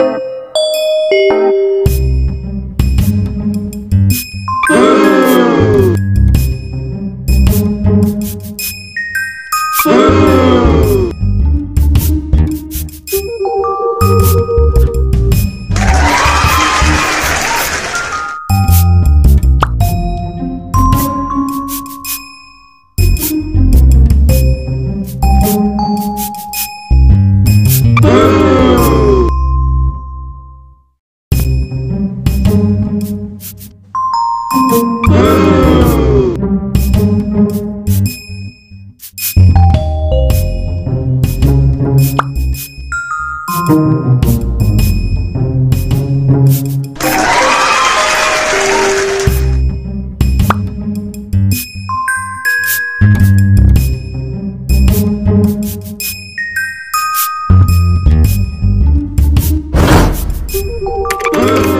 Música Uh!